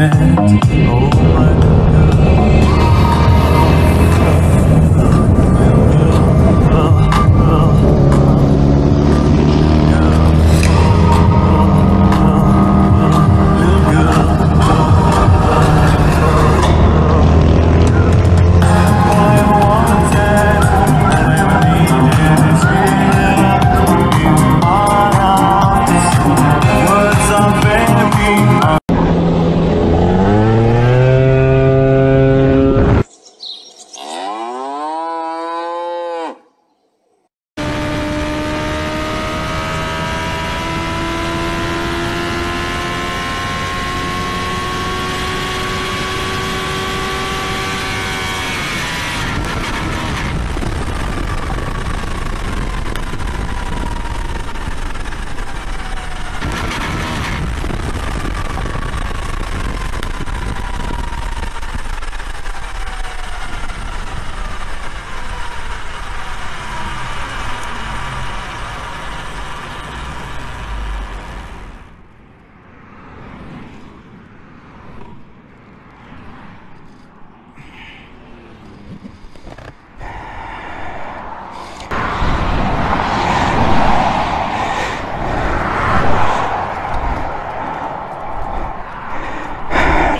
met. Oh my God.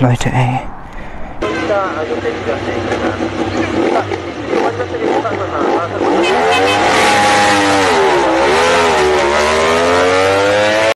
Leute, ey. Also